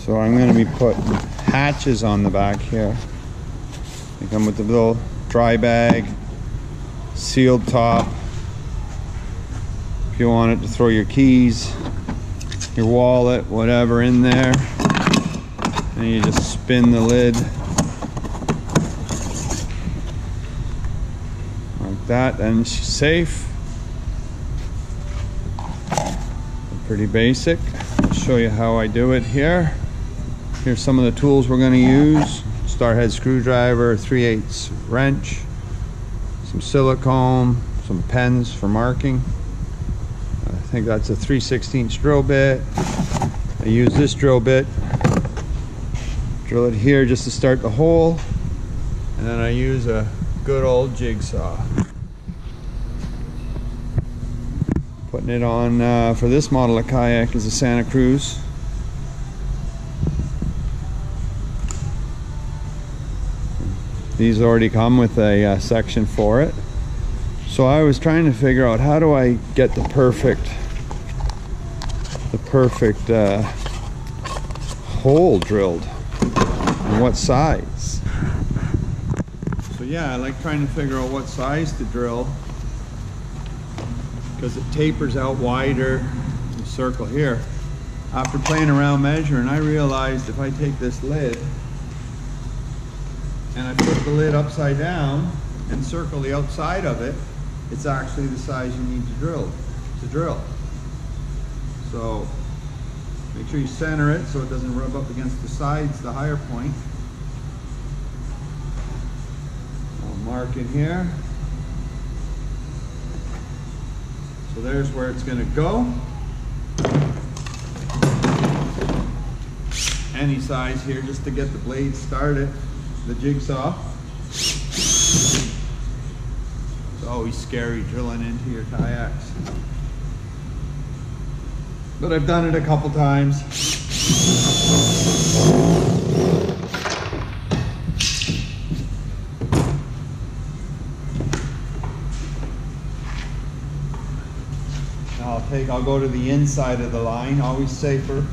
So I'm going to be putting hatches on the back here. They come with the little dry bag, sealed top. If you want it to throw your keys, your wallet, whatever in there. And you just spin the lid like that and she's safe. Pretty basic. I'll show you how I do it here. Here's some of the tools we're going to use. Star head screwdriver, 3 8 wrench, some silicone, some pens for marking. I think that's a 3 16 drill bit. I use this drill bit. Drill it here just to start the hole. And then I use a good old jigsaw. Putting it on uh, for this model of kayak is a Santa Cruz. These already come with a uh, section for it. So I was trying to figure out how do I get the perfect, the perfect uh, hole drilled and what size. So yeah, I like trying to figure out what size to drill because it tapers out wider, the circle here. After playing around measuring, I realized if I take this lid and I put the lid upside down and circle the outside of it, it's actually the size you need to drill, to drill. So make sure you center it so it doesn't rub up against the sides, the higher point. I'll mark it here. So there's where it's gonna go. Any size here just to get the blade started the jigsaw. It's always scary drilling into your kayaks. But I've done it a couple times. I'll take, I'll go to the inside of the line, always safer.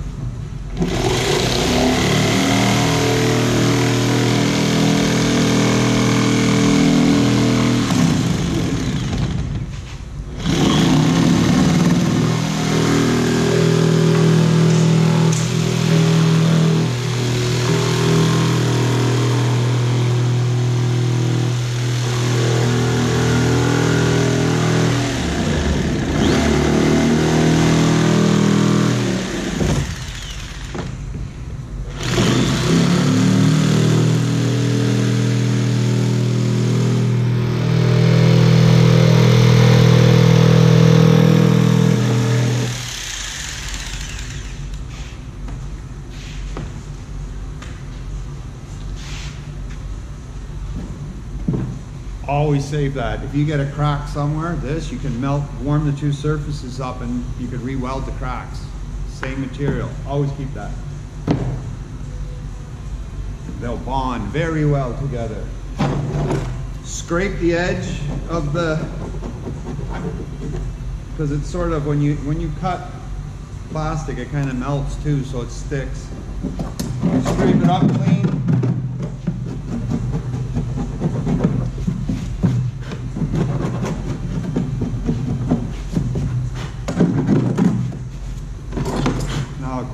Always save that. If you get a crack somewhere, this, you can melt, warm the two surfaces up and you can re-weld the cracks. Same material, always keep that. They'll bond very well together. Scrape the edge of the, because it's sort of, when you, when you cut plastic, it kind of melts too, so it sticks. You scrape it up clean,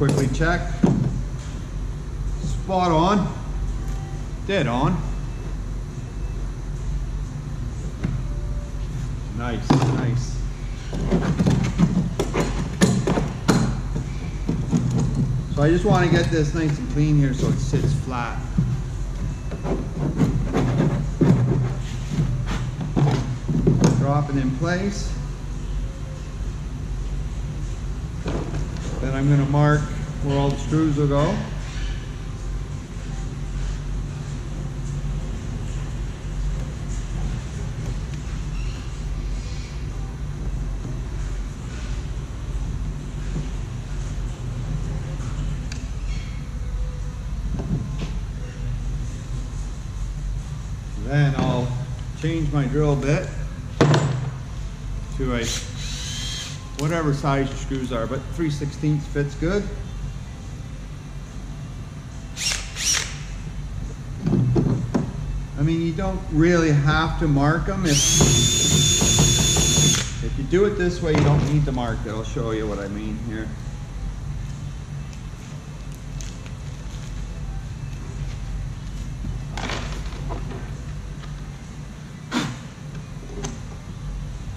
quickly check. Spot on. Dead on. Nice, nice. So I just want to get this nice and clean here so it sits flat. Drop it in place. Then I'm going to mark where all the screws will go. Then I'll change my drill bit to a whatever size your screws are, but 3 16 fits good. I mean, you don't really have to mark them. If, if you do it this way, you don't need to mark it. I'll show you what I mean here.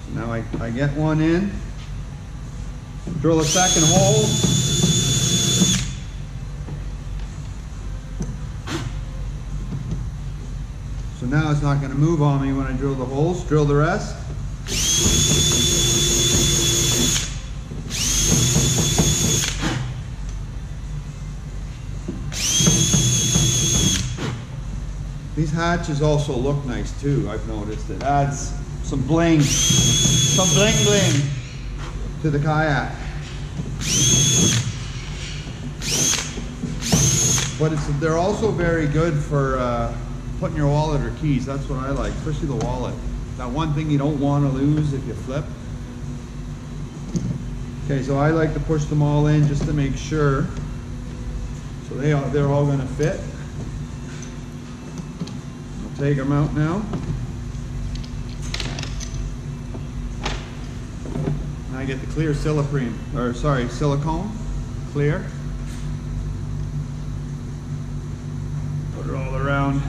So now I, I get one in, drill a second hole. So now it's not going to move on me when I drill the holes. Drill the rest. These hatches also look nice too, I've noticed. It adds some bling, some bling bling to the kayak. But it's, they're also very good for uh, putting your wallet or keys. That's what I like, especially the wallet. That one thing you don't want to lose if you flip. Okay, so I like to push them all in just to make sure. So they are, they're all going to fit. I'll take them out now. And I get the clear silicone, or sorry, silicone, clear. Put it all around.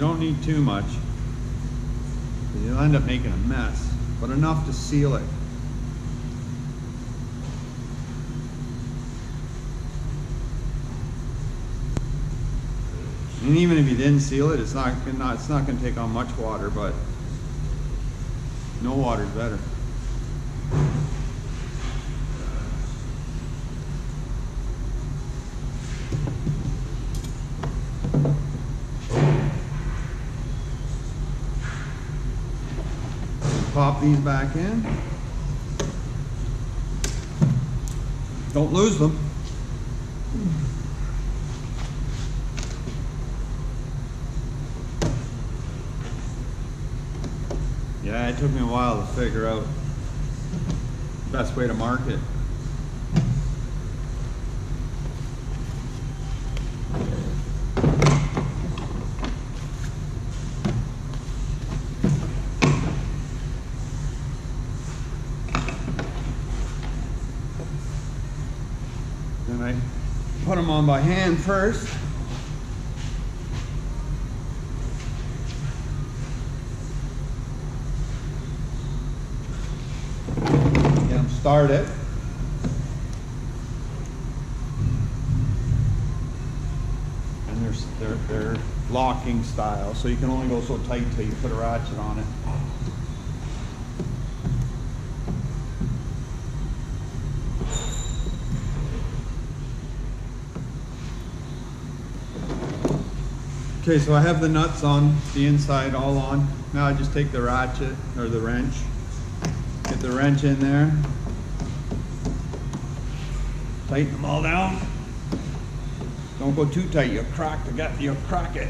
You don't need too much. You'll end up making a mess, but enough to seal it. And even if you didn't seal it, it's not, it's not going to take on much water, but no water is better. These back in. Don't lose them. Yeah, it took me a while to figure out the best way to mark it. I put them on by hand first. Get them started. And they're, they're, they're locking style, so you can only go so tight till you put a ratchet on it. Okay, so I have the nuts on, the inside all on. Now I just take the ratchet or the wrench, get the wrench in there, tighten them all down. Don't go too tight, you'll crack the gut, you'll crack it.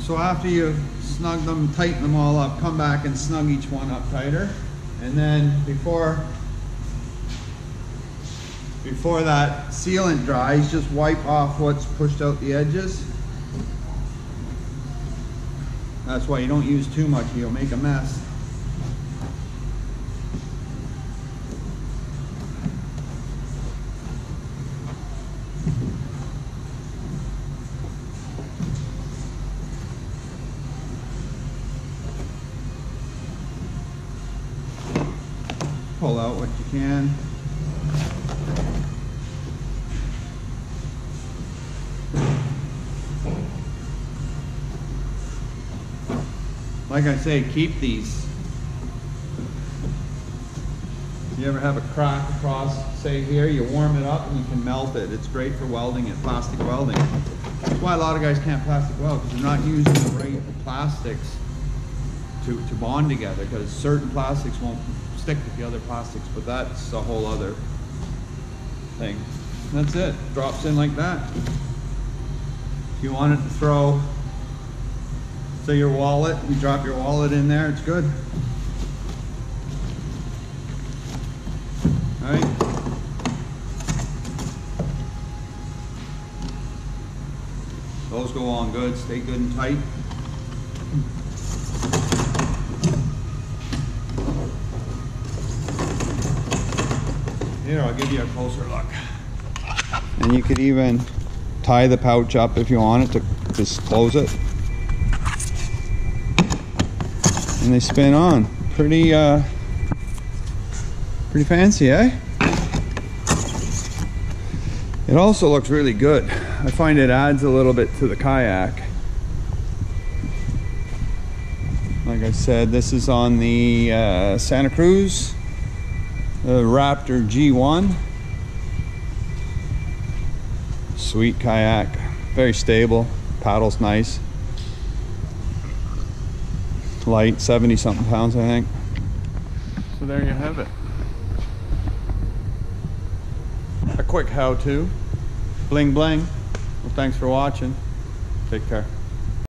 So after you snug them, tighten them all up, come back and snug each one up tighter. And then before, before that sealant dries, just wipe off what's pushed out the edges. That's why you don't use too much, you'll make a mess. Pull out what you can. Like I say, keep these. If you ever have a crack across, say here, you warm it up and you can melt it. It's great for welding it, plastic welding. That's why a lot of guys can't plastic weld, because they're not using the right plastics to, to bond together, because certain plastics won't stick with the other plastics, but that's a whole other thing. That's it, drops in like that. If you wanted to throw So your wallet, you drop your wallet in there, it's good. All right. Those go on good, stay good and tight. Here, I'll give you a closer look. And you could even tie the pouch up if you want it to just close it. And they spin on. Pretty, uh, pretty fancy, eh? It also looks really good. I find it adds a little bit to the kayak. Like I said, this is on the uh, Santa Cruz, the Raptor G1. Sweet kayak, very stable, paddles nice. Light, 70 something pounds, I think. So there you have it. A quick how to. Bling bling. Well, thanks for watching. Take care.